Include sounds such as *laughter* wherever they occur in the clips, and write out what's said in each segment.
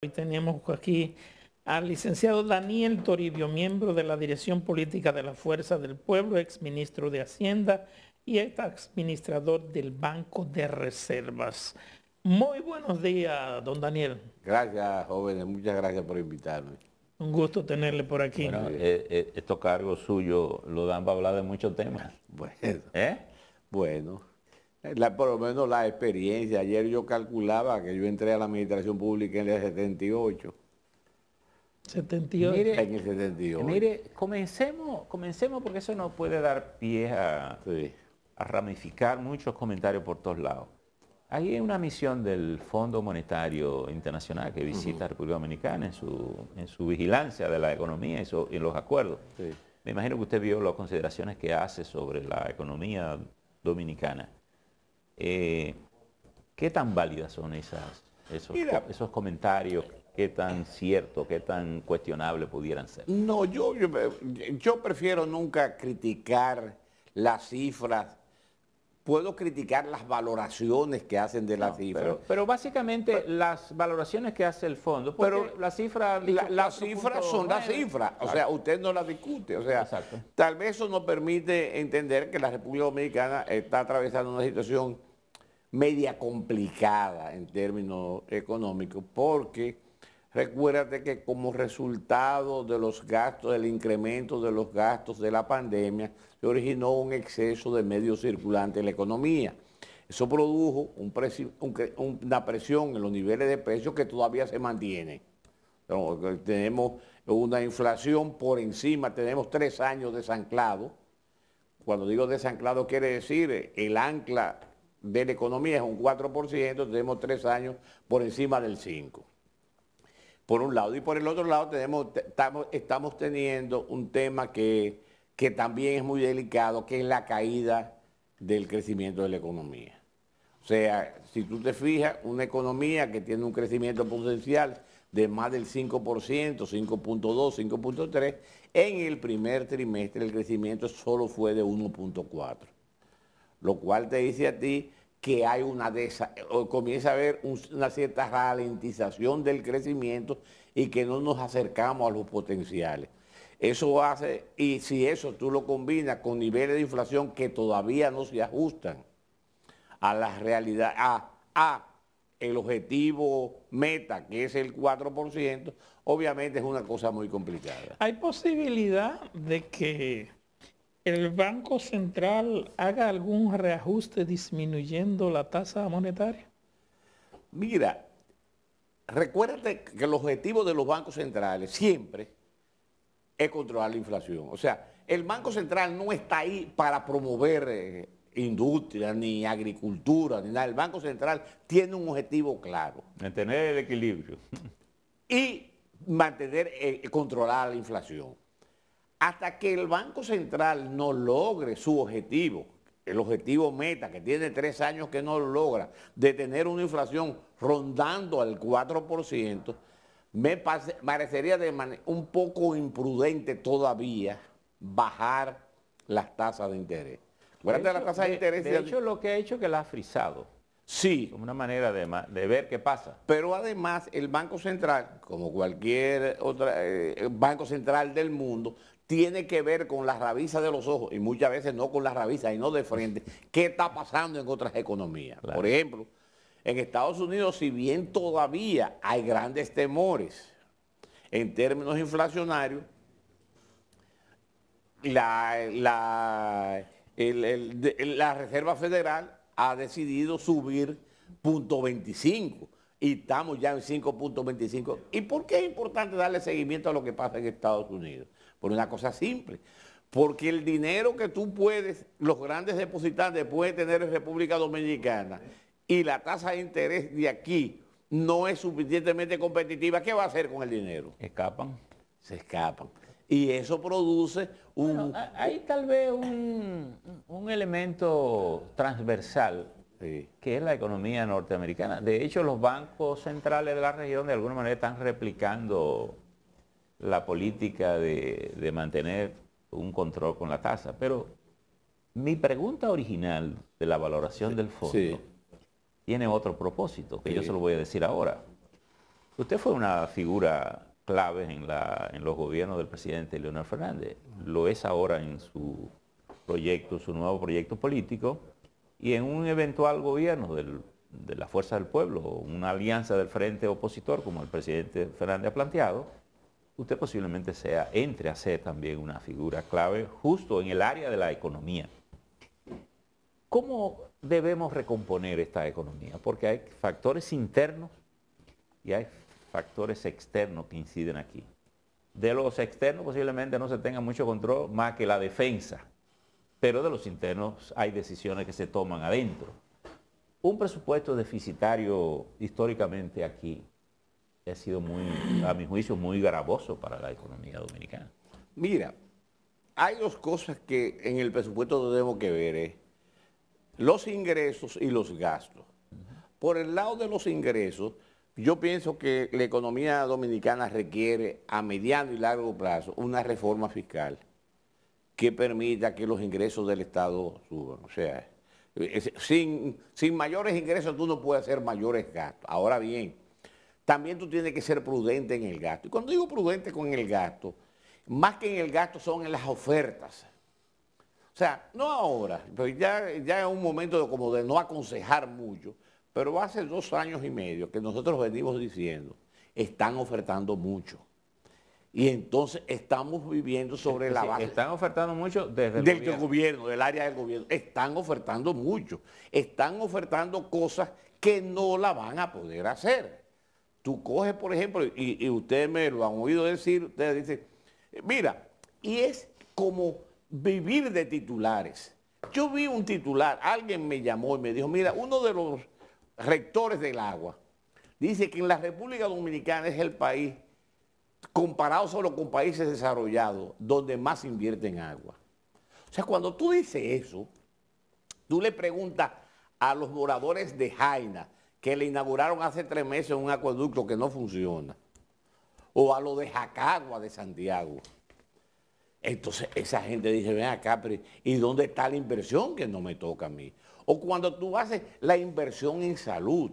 Hoy tenemos aquí al licenciado Daniel Toribio, miembro de la Dirección Política de la Fuerza del Pueblo, exministro de Hacienda y ex administrador del Banco de Reservas. Muy buenos días, don Daniel. Gracias, jóvenes. Muchas gracias por invitarme. Un gusto tenerle por aquí. Bueno, eh, eh, estos cargos suyos lo dan para hablar de muchos temas. Bueno, ¿Eh? bueno. La- por lo menos la experiencia. Ayer yo calculaba que yo entré a la administración pública en el 78. 78. Mire, En el 78. Mire, comencemos, comencemos porque eso nos puede dar pie a, Sí. a ramificar muchos comentarios por todos lados. Hay una misión del Fondo Monetario Internacional que visita a República Dominicana en su, en su vigilancia de la economía y, y los acuerdos. Sí. Me imagino que usted vio las consideraciones que hace sobre la economía dominicana. Eh, ¿Qué tan válidas son esas, esos, Mira. esos comentarios? ¿Qué tan cierto, qué tan cuestionable pudieran ser? No, yo, yo, yo prefiero nunca criticar las cifras. Puedo criticar las valoraciones que hacen de las No, cifras. pero, pero básicamente las valoraciones que hace el fondo, porque Pero la cifra... La- las cifras son las cifras, o sea, usted no las discute, o sea, Exacto. tal vez eso nos permite entender que la República Dominicana está atravesando una situación media complicada en términos económicos, porque recuérdate que como resultado de los gastos, del incremento de los gastos de la pandemia, se originó un exceso de medio circulante en la economía. Eso produjo una presión en los niveles de precios que todavía se mantiene. Tenemos una inflación por encima, tenemos tres años desanclado. Cuando digo desanclado quiere decir el ancla de la economía es un 4%, tenemos tres años por encima del 5%. Por un lado. Y por el otro lado tenemos, te- estamos, estamos teniendo un tema que, que también es muy delicado, que es la caída del crecimiento de la economía. O sea, si tú te fijas, una economía que tiene un crecimiento potencial de más del 5%, 5.2, 5.3, en el primer trimestre el crecimiento solo fue de 1.4. Lo cual te dice a ti que hay una o comienza a haber un- una cierta ralentización del crecimiento y que no nos acercamos a los potenciales. Eso hace, y si eso tú lo combinas con niveles de inflación que todavía no se ajustan a la realidad, a, a el objetivo meta, que es el 4%, obviamente es una cosa muy complicada. ¿Hay posibilidad de que el Banco Central haga algún reajuste disminuyendo la tasa monetaria? Mira, recuérdate que el objetivo de los bancos centrales siempre es controlar la inflación. O sea, el Banco Central no está ahí para promover eh, industria, ni agricultura, ni nada. El Banco Central tiene un objetivo claro. Mantener el equilibrio. y mantener, eh, controlar la inflación. Hasta que el Banco Central no logre su objetivo, el objetivo meta, que tiene tres años que no lo logra, de tener una inflación rondando al 4%, me parecería de un poco imprudente todavía bajar las tasas de interés. Acuérdate de las tasas de, interés. de hecho, lo que ha hecho es que la ha frisado, sí, como una manera de, de ver qué pasa. Pero además el Banco Central, como cualquier otro Banco Central del mundo, tiene que ver con la rabiza de los ojos y muchas veces no con la rabiza y no de frente. *laughs* ¿Qué está pasando en otras economías? Claro. Por ejemplo, en Estados Unidos, si bien todavía hay grandes temores en términos inflacionarios, la, la, el- el- de- la Reserva Federal ha decidido subir punto 25 y estamos ya en 5.25. ¿Y por qué es importante darle seguimiento a lo que pasa en Estados Unidos? Por una cosa simple. Porque el dinero que tú puedes, los grandes depositantes pueden tener en República Dominicana y la tasa de interés de aquí no es suficientemente competitiva, ¿qué va a hacer con el dinero? Escapan. Se escapan. Y eso produce un... Bueno, hay tal vez un, un elemento transversal Sí. que es la economía norteamericana. De hecho, los bancos centrales de la región de alguna manera están replicando la política de, de mantener un control con la tasa. Pero mi pregunta original de la valoración del fondo sí. tiene otro propósito, que yo se lo voy a decir ahora. Usted fue una figura clave en, la, en los gobiernos del presidente Leonel Fernández. Lo es ahora en su proyecto, su nuevo proyecto político y en un eventual gobierno de la Fuerza del Pueblo, una alianza del frente opositor, como el presidente Fernández ha planteado, usted posiblemente sea, entre a ser también una figura clave justo en el área de la economía. ¿Cómo debemos recomponer esta economía? Porque hay factores internos y hay factores externos que inciden aquí. De los externos posiblemente no se tenga mucho control más que la defensa, pero de los internos hay decisiones que se toman adentro. Un presupuesto deficitario históricamente aquí ha sido muy, a mi juicio, muy gravoso para la economía dominicana. Mira, hay dos cosas que en el presupuesto tenemos que ver, ¿eh? los ingresos y los gastos. Por el lado de los ingresos, yo pienso que la economía dominicana requiere a mediano y largo plazo una reforma fiscal que permita que los ingresos del Estado suban. O sea, sin, sin mayores ingresos tú no puedes hacer mayores gastos. Ahora bien, también tú tienes que ser prudente en el gasto. Y cuando digo prudente con el gasto, más que en el gasto son en las ofertas. O sea, no ahora, pero ya, ya es un momento de, como de no aconsejar mucho, pero hace dos años y medio que nosotros venimos diciendo, están ofertando mucho. Y entonces estamos viviendo sobre la base. Están ofertando mucho desde el del gobierno. del área del gobierno. Están ofertando mucho. Están ofertando cosas que no la van a poder hacer. Tú coges, por ejemplo, y, ustedes me lo han oído decir, ustedes dicen, mira, y es como vivir de titulares. Yo vi un titular, alguien me llamó y me dijo, mira, uno de los rectores del agua, dice que en la República Dominicana es el país, comparado solo con países desarrollados, donde más invierte en agua. O sea, cuando tú dices eso, tú le preguntas a los moradores de Jaina, que le inauguraron hace tres meses un acueducto que no funciona, o a los de Jacagua de Santiago. Entonces esa gente dice, ven acá, ¿y dónde está la inversión que no me toca a mí? O cuando tú haces la inversión en salud.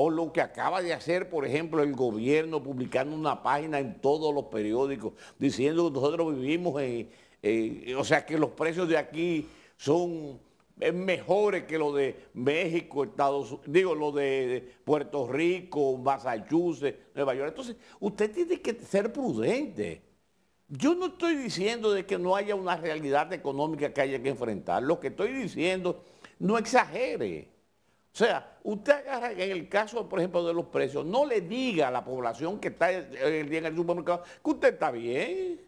O lo que acaba de hacer, por ejemplo, el gobierno publicando una página en todos los periódicos diciendo que nosotros vivimos en... o sea, que los precios de aquí son mejores que los de México, Estados Unidos, digo, lo de Puerto Rico, Massachusetts, Nueva York. Entonces, usted tiene que ser prudente. Yo no estoy diciendo de que no haya una realidad económica que haya que enfrentar. Lo que estoy diciendo no exagere. O sea, usted agarra en el caso, por ejemplo, de los precios, no le diga a la población que está el día en el supermercado que usted está bien,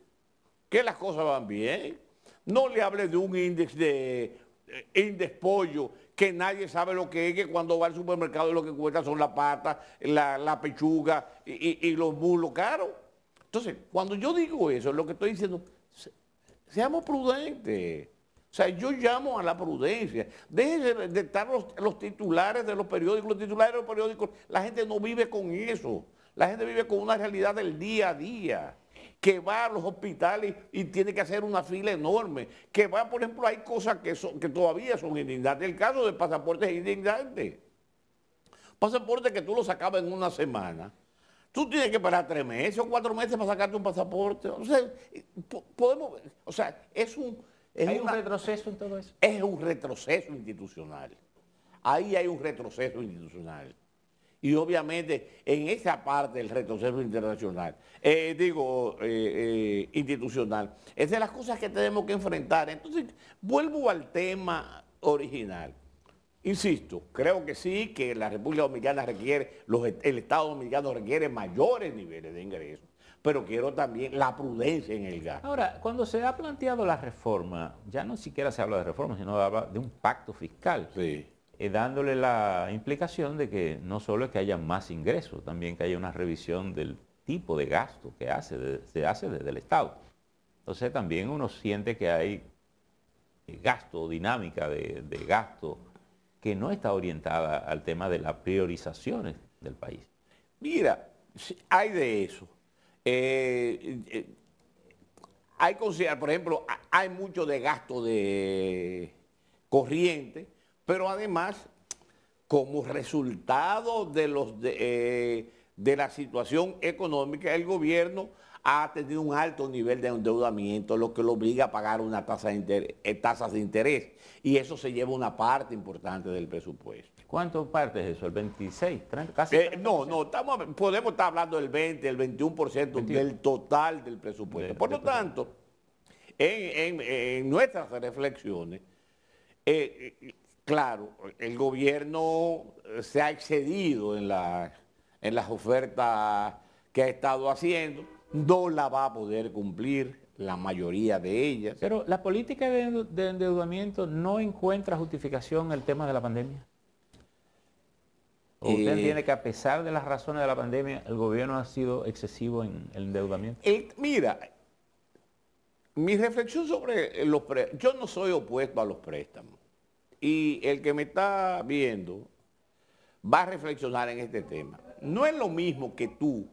que las cosas van bien. No le hable de un índice de eh, índice pollo que nadie sabe lo que es, que cuando va al supermercado lo que cuesta son las patas, la, pechuga y, y, los muslos caros. Entonces, cuando yo digo eso, lo que estoy diciendo, seamos prudentes. O sea, yo llamo a la prudencia. Dejen de estar los, titulares de los periódicos. Los titulares de los periódicos, la gente no vive con eso. La gente vive con una realidad del día a día. Que va a los hospitales y tiene que hacer una fila enorme. Que va, por ejemplo, hay cosas que, son, que todavía son indignantes. El caso de pasaportes es indignante. Pasaporte que tú lo sacabas en una semana. Tú tienes que esperar tres meses o cuatro meses para sacarte un pasaporte. O sea, podemos, o sea, es un ¿Hay un retroceso en todo eso? Es un retroceso institucional. Ahí hay un retroceso institucional. Y obviamente en esa parte del retroceso internacional, eh, digo, eh, eh, institucional, es de las cosas que tenemos que enfrentar. Entonces, vuelvo al tema original. Insisto, creo que sí, que la República Dominicana requiere, el Estado Dominicano requiere mayores niveles de ingresos pero quiero también la prudencia en el gasto. Ahora, cuando se ha planteado la reforma, ya no siquiera se habla de reforma, sino habla de un pacto fiscal. Sí. Eh, dándole la implicación de que no solo es que haya más ingresos, también que haya una revisión del tipo de gasto que hace, se hace desde el Estado. Entonces también uno siente que hay gasto, dinámica de, gasto, que no está orientada al tema de las priorizaciones del país. Mira, hay de eso. Eh, eh, hay considerar, por ejemplo, hay mucho de gasto de corriente, pero además, como resultado de los de, de la situación económica, el gobierno ha tenido un alto nivel de endeudamiento, lo que lo obliga a pagar una tasa de interés, eh, tasas de interés. Y eso se lleva una parte importante del presupuesto. ¿Cuánto parte es eso? ¿El 26? 30, casi eh, no, no, estamos, podemos estar hablando del 20, el 21% del total del presupuesto. Por lo tanto, en, nuestras reflexiones, eh, claro, el gobierno se ha excedido en, la, en las ofertas que ha estado haciendo no la va a poder cumplir la mayoría de ellas. Pero la política de, endeudamiento no encuentra justificación en el tema de la pandemia. ¿O usted entiende que a pesar de las razones de la pandemia, el gobierno ha sido excesivo en el endeudamiento? mira, mi reflexión sobre los préstamos, yo no soy opuesto a los préstamos. Y el que me está viendo va a reflexionar en este tema. No es lo mismo que tú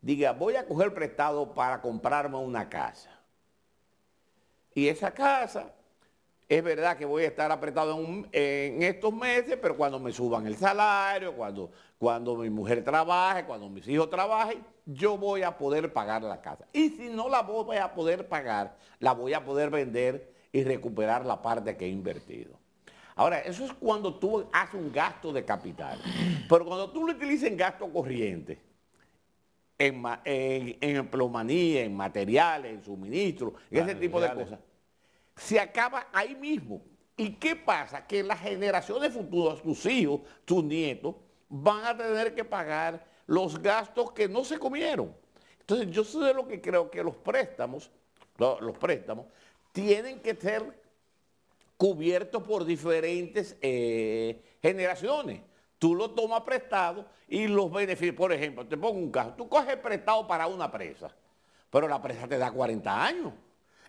diga, voy a coger prestado para comprarme una casa. Y esa casa, es verdad que voy a estar apretado en, estos meses, pero cuando me suban el salario, cuando, cuando mi mujer trabaje, cuando mis hijos trabajen, yo voy a poder pagar la casa. Y si no la voy a poder pagar, la voy a poder vender y recuperar la parte que he invertido. Ahora, eso es cuando tú haces un gasto de capital. Pero cuando tú lo utilizas en gasto corriente, en, en, en plomanía, en materiales, en suministro, en ese tipo de cosas, se acaba ahí mismo. ¿Y qué pasa? Que las generaciones futuras, tus hijos, tus nietos, van a tener que pagar los gastos que no se comieron. Entonces yo sé de lo que creo que los préstamos, los, préstamos, tienen que ser cubiertos por diferentes eh, generaciones tú lo tomas prestado y los beneficios, por ejemplo, te pongo un caso, tú coges prestado para una presa, pero la presa te da 40 años.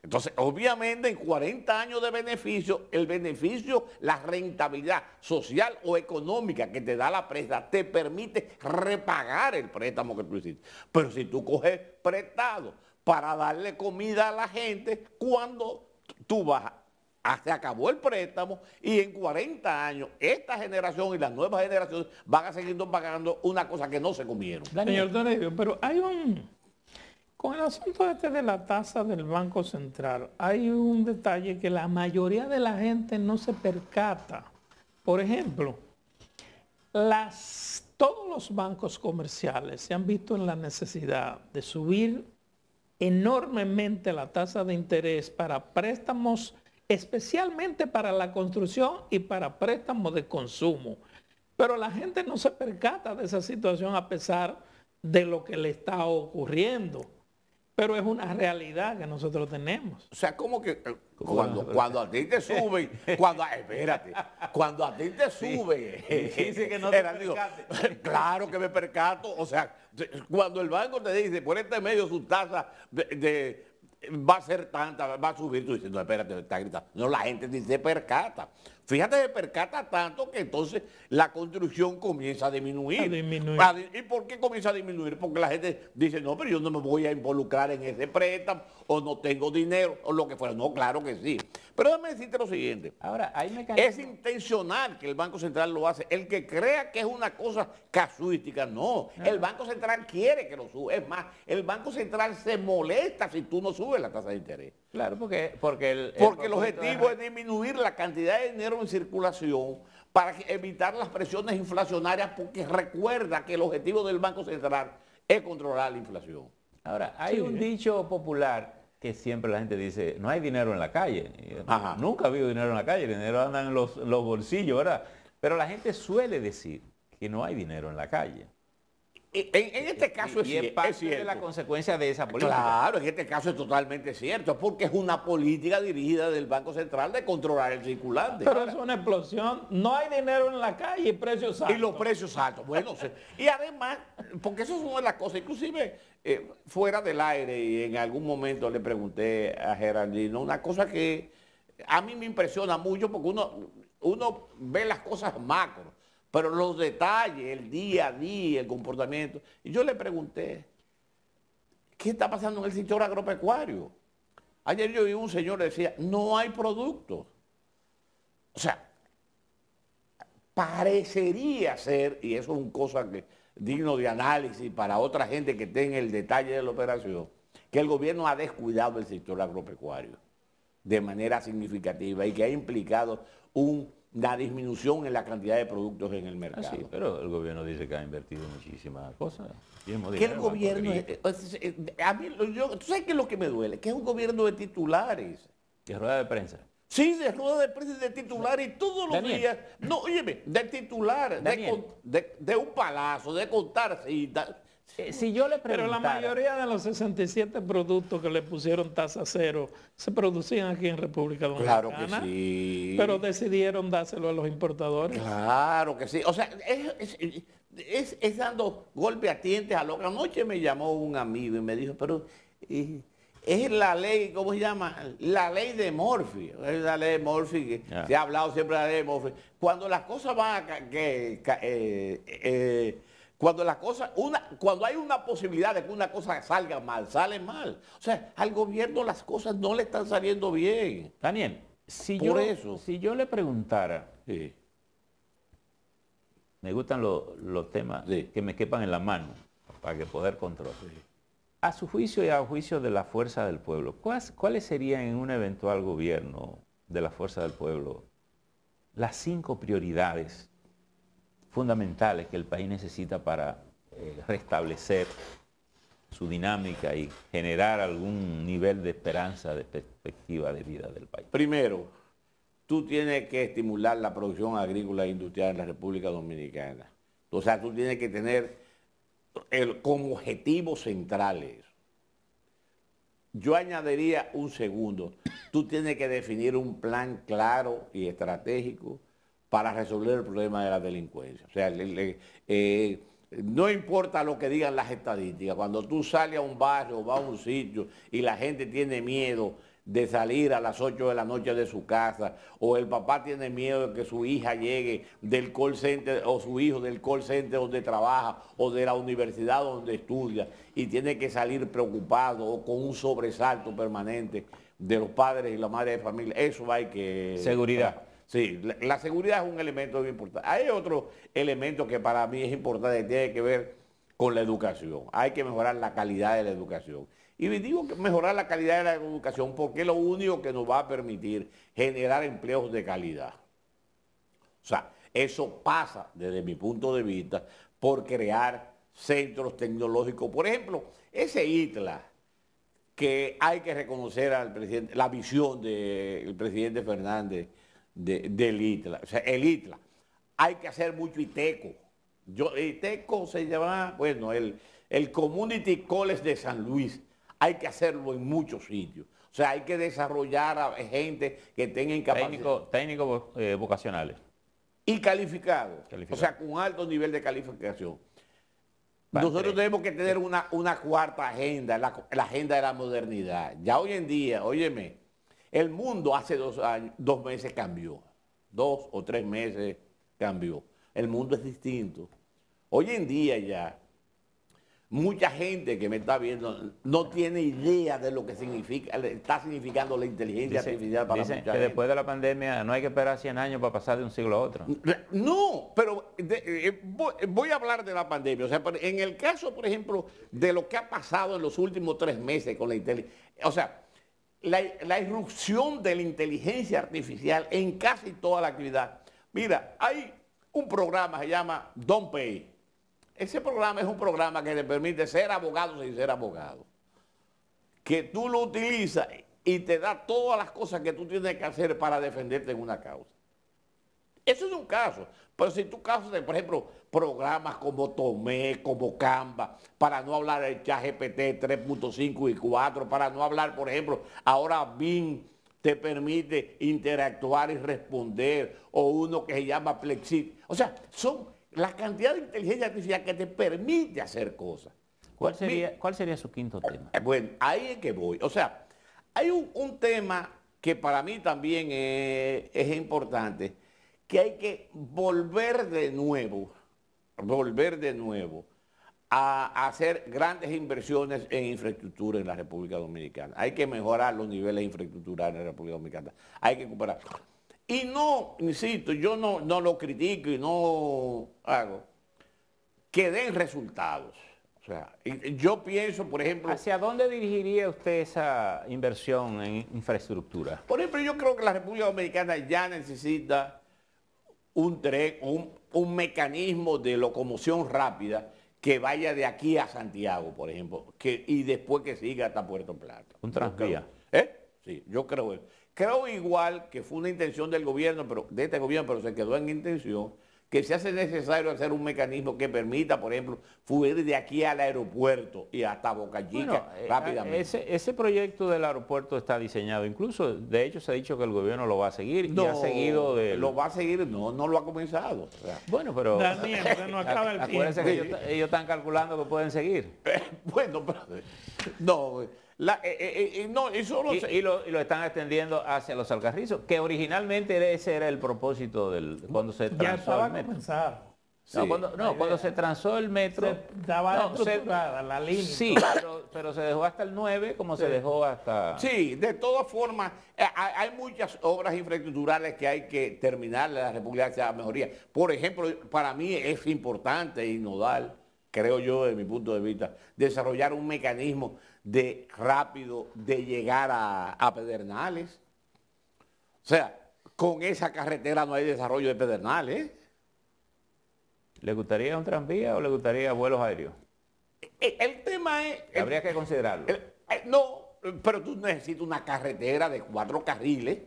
Entonces, obviamente, en 40 años de beneficio, el beneficio, la rentabilidad social o económica que te da la presa, te permite repagar el préstamo que tú hiciste. Pero si tú coges prestado para darle comida a la gente, cuando tú vas se acabó el préstamo y en 40 años esta generación y las nuevas generaciones van a seguir pagando una cosa que no se comieron. Señor Donerio, pero hay un... Con el asunto este de la tasa del Banco Central, hay un detalle que la mayoría de la gente no se percata. Por ejemplo, las, todos los bancos comerciales se han visto en la necesidad de subir enormemente la tasa de interés para préstamos especialmente para la construcción y para préstamos de consumo. Pero la gente no se percata de esa situación a pesar de lo que le está ocurriendo. Pero es una realidad que nosotros tenemos. O sea, como que eh, cuando, cuando a ti te *laughs* sube, cuando, espérate, cuando a ti te sube, *laughs* dice que no *laughs* claro que me percato, o sea, cuando el banco te dice, por este medio su tasa de va a ser tanta, va a subir, tú dices, no, espérate, está gritando. No, la gente dice percata. Fíjate, se percata tanto que entonces la construcción comienza a disminuir. ¿Y por qué comienza a disminuir? Porque la gente dice, no, pero yo no me voy a involucrar en ese préstamo, o no tengo dinero, o lo que fuera. No, claro que sí. Pero déjame decirte lo siguiente. Ahora, hay Es intencional que el Banco Central lo hace. El que crea que es una cosa casuística, no. El Banco Central quiere que lo suba. Es más, el Banco Central se molesta si tú no subes la tasa de interés. Claro, porque, porque, el, porque el objetivo es disminuir la cantidad de dinero en circulación para evitar las presiones inflacionarias, porque recuerda que el objetivo del Banco Central es controlar la inflación. Ahora, hay un dicho popular que siempre la gente dice, no hay dinero en la calle. Nunca ha habido dinero en la calle, el dinero anda en los, los bolsillos, ¿verdad? Pero la gente suele decir que no hay dinero en la calle. En, este caso es, y es, parte de la consecuencia de esa política. Claro, en este caso es totalmente cierto, porque es una política dirigida del Banco Central de controlar el circulante. Pero es una explosión. No hay dinero en la calle y precios altos. Y los precios altos. Bueno, y además, porque eso es una de las cosas, inclusive eh, fuera del aire, y en algún momento le pregunté a Geraldino, una cosa que a mí me impresiona mucho, porque uno, uno ve las cosas macro pero los detalles, el día a día, el comportamiento. Y yo le pregunté, ¿qué está pasando en el sector agropecuario? Ayer yo vi un señor que decía, no hay productos. O sea, parecería ser, y eso es una cosa que digno de análisis para otra gente que en el detalle de la operación, que el gobierno ha descuidado el sector agropecuario de manera significativa y que ha implicado una disminución en la cantidad de productos en el mercado. Ah, sí, pero el gobierno dice que ha invertido muchísimas cosas. Que el gobierno, a mí, ¿tú sabes qué es lo que me duele? Que es un gobierno de titulares. Que rueda de prensa. Sí, de rueda de prensa de titular y todos los días. No, óyeme, de titular, de, un palazo, de contar si yo le Pero la mayoría de los 67 productos que le pusieron tasa cero se producían aquí en República Dominicana. Claro que sí. Pero decidieron dárselo a los importadores. Claro que sí. O sea, es, dando golpe a tientes a lo que anoche me llamó un amigo y me dijo, pero es la ley, ¿cómo se llama? La ley de Morphy. Es la ley de Morphy, que se ha hablado siempre de la ley de Morphy. Cuando las cosas van a... Que, eh, eh, cuando las cosas, una, cuando hay una posibilidad de que una cosa salga mal, sale mal. O sea, al gobierno las cosas no le están saliendo bien. Daniel, si, yo, eso. si yo le preguntara, me gustan los temas que me quepan en la mano para que poder controlar. A su juicio y a juicio de la fuerza del pueblo, ¿cuáles serían en un eventual gobierno de la fuerza del pueblo las cinco prioridades fundamentales que el país necesita para eh, restablecer su dinámica y generar algún nivel de esperanza, de perspectiva de vida del país? Primero, tú tienes que estimular la producción agrícola e industrial en la República Dominicana. O sea, tú tienes que tener el, como objetivos centrales. Yo añadiría un segundo. Tú tienes que definir un plan claro y estratégico para resolver el problema de la delincuencia. O sea, eh, no importa lo que digan las estadísticas, cuando tú sales a un barrio o vas a un sitio y la gente tiene miedo de salir a las 8 de la noche de su casa, o el papá tiene miedo de que su hija llegue del call center, o su hijo del call center donde trabaja, o de la universidad donde estudia, y tiene que salir preocupado o con un sobresalto permanente de los padres y la madre de familia, eso hay que... Seguridad. Sí, la, seguridad es un elemento muy importante. Hay otro elemento que para mí es importante, tiene que ver con la educación. Hay que mejorar la calidad de la educación. Y digo que mejorar la calidad de la educación porque es lo único que nos va a permitir generar empleos de calidad. O sea, eso pasa desde mi punto de vista por crear centros tecnológicos. Por ejemplo, ese ITLA, que hay que reconocer al presidente, la visión del presidente Fernández, del ITLA. O sea, el ITLA. Hay que hacer mucho ITECO. Yo, ITECO se llama, bueno, el, el Community College de San Luis. Hay que hacerlo en muchos sitios. O sea, hay que desarrollar a gente que tenga capacidad. Técnicos eh, vocacionales. Y calificados. O sea, con alto nivel de calificación. Nosotros tenemos que tener una, una cuarta agenda, la, la, agenda de la modernidad. Ya hoy en día, óyeme, el mundo hace dos, años, dos meses cambió. Dos o tres meses cambió. El mundo es distinto. Hoy en día ya, mucha gente que me está viendo no tiene idea de lo que significa, está significando la inteligencia artificial para mucha que después de la pandemia no hay que esperar 100 años para pasar de un siglo a otro. No, pero eh, voy, a hablar de la pandemia. O sea, en el caso, por ejemplo, de lo que ha pasado en los últimos tres meses con la inteligencia, o sea, la, irrupción de la inteligencia artificial en casi toda la actividad. Mira, hay un programa que se llama Don't Pay. Ese programa es un programa que te permite ser abogado sin ser abogado. Que tú lo utilizas y te da todas las cosas que tú tienes que hacer para defenderte en una causa. Eso es un caso. Pero si tú casos, por ejemplo, programas como Tomé, como Canva, para no hablar del chat GPT 3.5 y 4, para no hablar, por ejemplo, ahora BIM te permite interactuar y responder, o uno que se llama Plexit. O sea, son la cantidad de inteligencia artificial que te permite hacer cosas. ¿Cuál sería, ¿cuál sería su quinto tema? Eh, bueno, ahí es que voy. O sea, hay un, tema que para mí también es importante, que hay que volver de nuevo, volver de nuevo a hacer grandes inversiones en infraestructura en la República Dominicana. Hay que mejorar los niveles de infraestructura en la República Dominicana. Hay que recuperar. Y no, insisto, yo no, no lo critico y no hago. que den resultados. O sea, yo pienso, por ejemplo, ¿Hacia dónde dirigiría usted esa inversión en infraestructura? por ejemplo, yo creo que la República Dominicana ya necesita un tren, un, un mecanismo de locomoción rápida que vaya de aquí a Santiago, por ejemplo, que, y después que siga hasta Puerto Plata. Un tranvía. ¿Eh? Sí, yo creo eso. Creo igual que fue una intención del gobierno, pero de este gobierno, pero se quedó en intención, que se hace necesario hacer un mecanismo que permita, por ejemplo, fluir de aquí al aeropuerto y hasta Boca Chica Bueno, eh, rápidamente. Ese, ese proyecto del aeropuerto está diseñado, incluso de hecho se ha dicho que el gobierno lo va a seguir y ha seguido de lo va a seguir, no, no lo ha comenzado. O sea, Bueno, pero Daniel, nos *laughs* acaba el acuérdense tiempo. que ellos, ellos están calculando que pueden seguir. *laughs* bueno, pero no, la- eh, eh, eh, no, eso no Y, sé. y lo, y lo están extendiendo hacia los alcarrizos, que originalmente ese era el propósito del cuando se Ya estaba el metro. comenzado. No, Sí. cuando, no, cuando se transó el metro, Se estaba no, se- estructurada la línea. sí, pero, pero se dejó hasta el 9 como se dejó hasta... Sí, de todas formas, hay, hay muchas obras infraestructurales que hay que terminar en la República hacia la mejoría. Por ejemplo, para mí es importante y nodal, creo yo, desde mi punto de vista, desarrollar un mecanismo de rápido de llegar a, a Pedernales. O sea, con esa carretera no hay desarrollo de Pedernales. ¿eh? ¿Le gustaría un tranvía o le gustaría vuelos aéreos? El, el tema es... el- Habría que considerarlo. El- eh, no, pero tú necesitas una carretera de cuatro carriles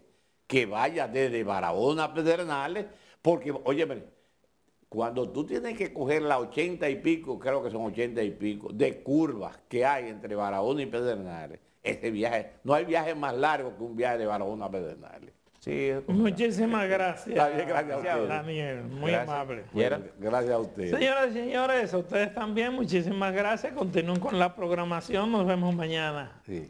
que vaya desde Barahona a Pedernales, porque, óyeme, cuando tú tienes que coger la ochenta y pico, creo que son ochenta y pico, de curvas que hay entre Barahona y Pedernales, ese viaje, no hay viaje más largo que un viaje de Barahona a Pedernales. Sí, Muchísimas gracias. Gracias a ustedes. Daniel, muy Gracias. amable. Gracias a ustedes. Señoras y señores, a ustedes también, muchísimas gracias. Continúen con la programación. Nos vemos mañana. Sí.